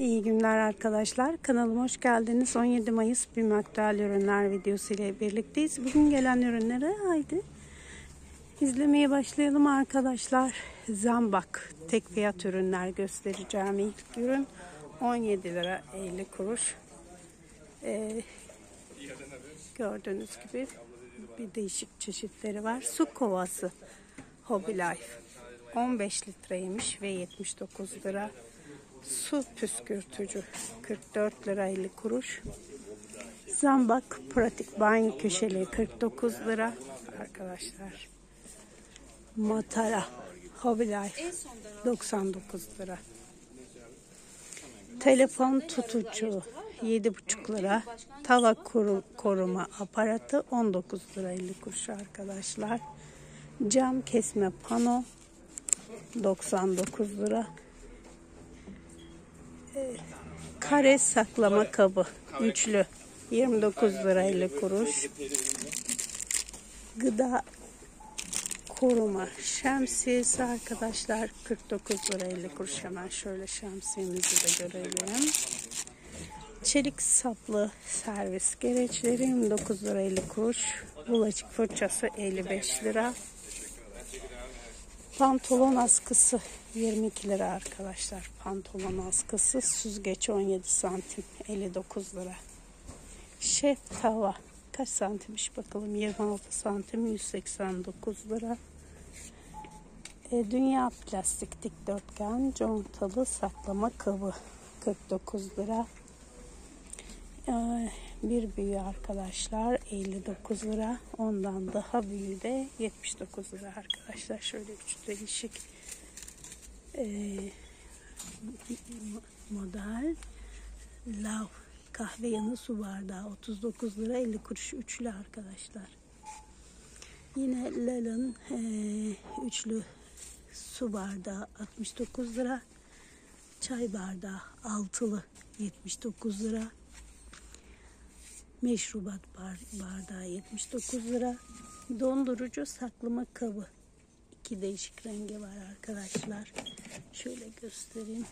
İyi günler arkadaşlar. Kanalıma hoş geldiniz. 17 Mayıs BİM Aktüel Ürünler videosu ile birlikteyiz. Bugün gelen ürünlere haydi izlemeye başlayalım arkadaşlar. Zambak tek fiyat ürünler göstereceğim. İlk ürün 17 lira 50 kuruş. Ee, gördüğünüz gibi bir değişik çeşitleri var. Su kovası Hobby Life 15 litreymiş ve 79 lira. Su püskürtücü 44 lira 50 kuruş. Zambak pratik banyo köşeli 49 lira arkadaşlar. Matara Hobby Life 99 lira. Telefon tutucu 7,5 lira. Tava kuru, koruma aparatı 19 lira 50 kuruş arkadaşlar. Cam kesme pano 99 lira. Kare saklama kabı üçlü 29 lira 50 kuruş. Gıda koruma şemsiyesi arkadaşlar 49 lira 50 kuruş hemen şöyle şemsiyemizi de görelim. Çelik saplı servis gereçleri 29 lira 50 kuruş. Bulaşık fırçası 55 lira. Pantolon askısı 22 lira arkadaşlar. Pantolon askısı süzgeç 17 santim 59 lira. Şef tava kaç santimmiş bakalım 26 santim 189 lira. E, dünya plastik dikdörtgen contalı saklama kabı 49 lira. E, bir büyüğü arkadaşlar 59 lira. Ondan daha büyüğü de 79 lira arkadaşlar. Şöyle üç değişik e, model lav kahve yanı su bardağı 39 lira 50 kuruş üçlü arkadaşlar. Yine Lal'ın e, üçlü su bardağı 69 lira. Çay bardağı altılı 79 lira. Meşrubat bardağı 79 lira. Dondurucu saklama kabı. iki değişik rengi var arkadaşlar. Şöyle göstereyim.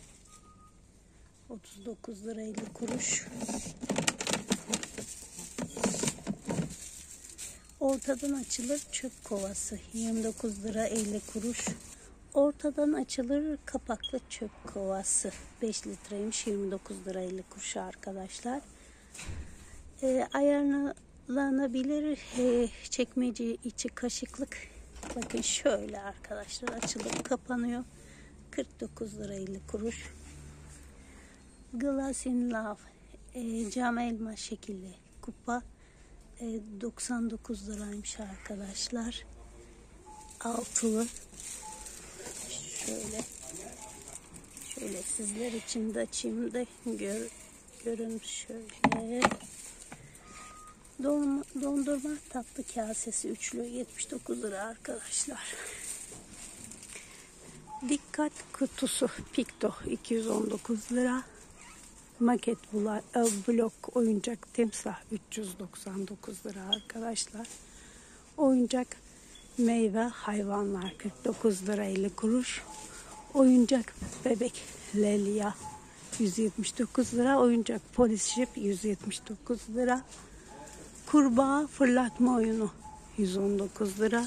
39 lira 50 kuruş. Ortadan açılır çöp kovası 29 lira 50 kuruş. Ortadan açılır kapaklı çöp kovası 5 litreymiş 29 lira 50 kuruş arkadaşlar. E, ayarlanabilir e, çekmece içi kaşıklık. Bakın şöyle arkadaşlar açılıp kapanıyor. 49 lira 50 kuruş. Glass in Love e, cam elma şekilli kupa e, 99 liraymış arkadaşlar. Altılı. Şöyle şöyle sizler için de açayım da gör, görün şöyle. Don, dondurma tatlı kasesi üçlü 79 lira arkadaşlar. Dikkat kutusu Pikto 219 lira. Maket e, blok oyuncak timsah 399 lira arkadaşlar. Oyuncak meyve hayvanlar 49 lira 50 kuruş. Oyuncak bebek Lelia 179 lira. Oyuncak polis şip 179 lira. Kurbağa fırlatma oyunu 119 lira.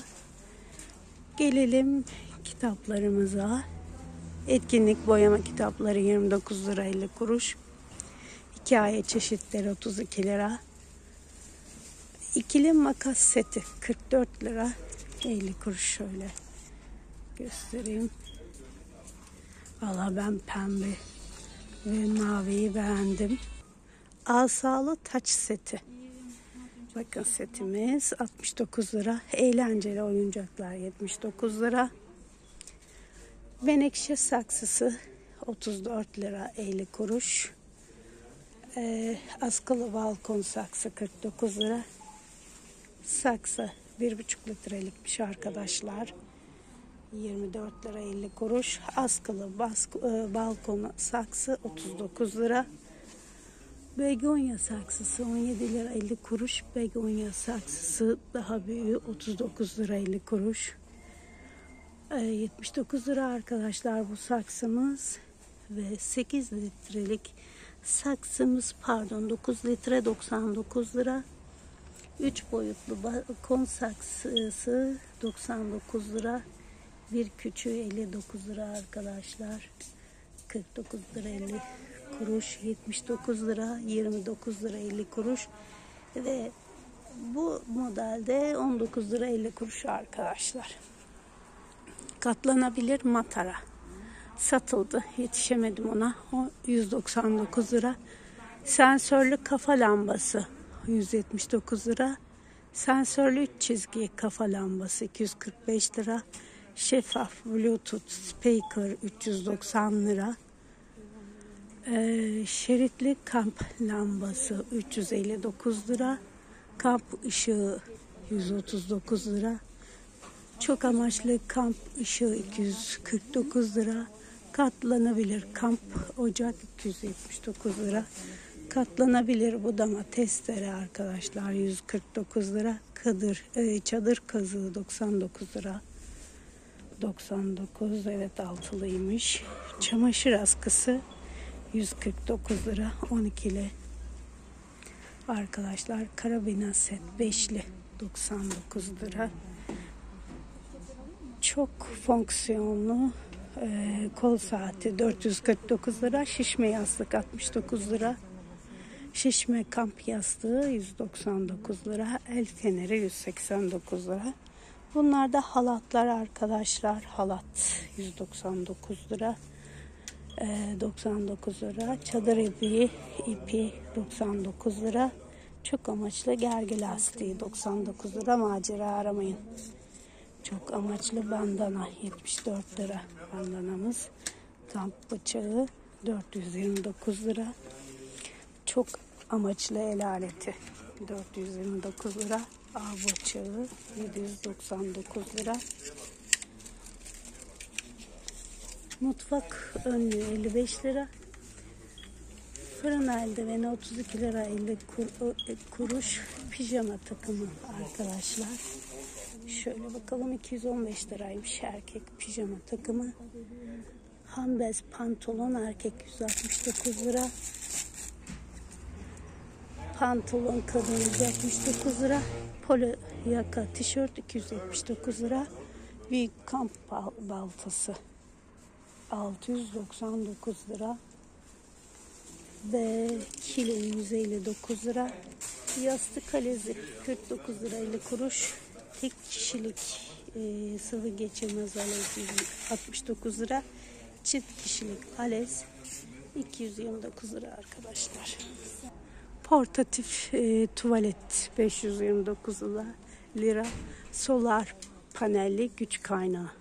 Gelelim kitaplarımıza. Etkinlik boyama kitapları 29 lira 50 kuruş. Hikaye çeşitleri 32 lira. İkili makas seti 44 lira 50 kuruş şöyle göstereyim. Valla ben pembe ve maviyi beğendim. Asalı taç seti. Bakın setimiz 69 lira. Eğlenceli oyuncaklar 79 lira. Menekşe saksısı 34 lira 50 kuruş. Ee, askılı balkon saksı 49 lira. Saksı 1,5 litrelikmiş arkadaşlar. 24 lira 50 kuruş. Askılı baskı, e, balkon saksı 39 lira. Begonya saksısı 17 lira 50 kuruş. Begonya saksısı daha büyüğü 39 lira 50 kuruş. E, 79 lira arkadaşlar bu saksımız. ve 8 litrelik saksımız pardon 9 litre 99 lira. 3 boyutlu balkon saksısı 99 lira. Bir küçüğü 59 lira arkadaşlar. 49 lira 50 kuruş, 79 lira, 29 lira 50 kuruş ve bu modelde 19 lira 50 kuruş arkadaşlar. Katlanabilir matara satıldı. Yetişemedim ona. O 199 lira. Sensörlü kafa lambası 179 lira. Sensörlü çizgi kafa lambası 245 lira. Şeffaf Bluetooth speaker 390 lira. Ee, şeritli kamp lambası 359 lira. Kamp ışığı 139 lira. Çok amaçlı kamp ışığı 249 lira. Katlanabilir kamp ocak 279 lira. Katlanabilir budama testere arkadaşlar 149 lira. Kadır, e, çadır kazığı 99 lira. 99 evet altılıymış. Çamaşır askısı 149 lira 12'li. Arkadaşlar karabina set 5'li 99 lira. Çok fonksiyonlu e, kol saati 449 lira. Şişme yastık 69 lira. Şişme kamp yastığı 199 lira. El feneri 189 lira. Bunlar da halatlar arkadaşlar. Halat 199 lira. Ee, 99 lira. Çadır ipi, ipi 99 lira. Çok amaçlı gergi lastiği 99 lira. Macera aramayın. Çok amaçlı bandana 74 lira bandanamız. Kamp bıçağı 429 lira. Çok amaçlı el aleti 429 lira. Av bıçağı 799 lira. Mutfak önlüğü 55 lira. Fırın eldiveni 32 lira 50 kur- kuruş. Pijama takımı arkadaşlar. Şöyle bakalım 215 liraymış erkek pijama takımı. Hambez pantolon erkek 169 lira. Pantolon kadın 169 lira. Polo yaka tişört 279 lira. Büyük kamp bal- baltası 699 lira. Ve kilim 159 lira. Yastık kalezi 49 lira 50 kuruş. Tek kişilik e, sıvı geçirmez alez 69 lira. Çift kişilik alez 229 lira arkadaşlar. Portatif e, tuvalet 529 lira. lira. Solar panelli güç kaynağı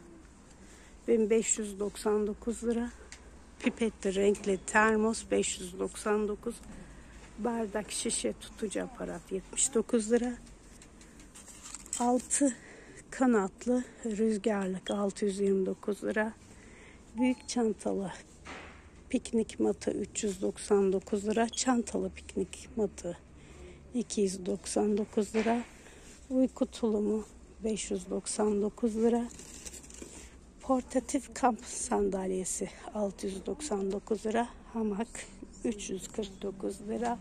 1599 lira. Pipetli renkli termos 599. Bardak şişe tutucu aparat 79 lira. Altı kanatlı rüzgarlık 629 lira. Büyük çantalı piknik matı 399 lira. Çantalı piknik matı 299 lira. Uyku tulumu 599 lira. Portatif kamp sandalyesi 699 lira. Hamak 349 lira.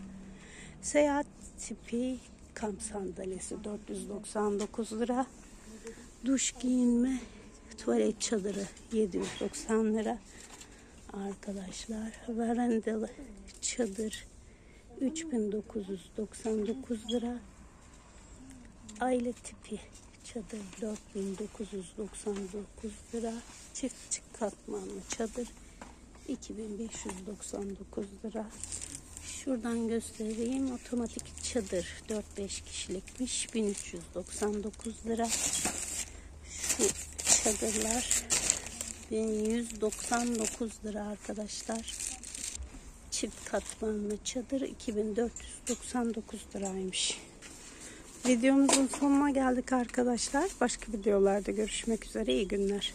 Seyahat tipi kamp sandalyesi 499 lira. Duş giyinme tuvalet çadırı 790 lira. Arkadaşlar verandalı çadır 3999 lira. Aile tipi çadır 4999 lira. Çift katmanlı çadır 2599 lira. Şuradan göstereyim. Otomatik çadır 4-5 kişilikmiş 1399 lira. Şu çadırlar 1199 lira arkadaşlar. Çift katmanlı çadır 2499 liraymış. Videomuzun sonuna geldik arkadaşlar. Başka videolarda görüşmek üzere. İyi günler.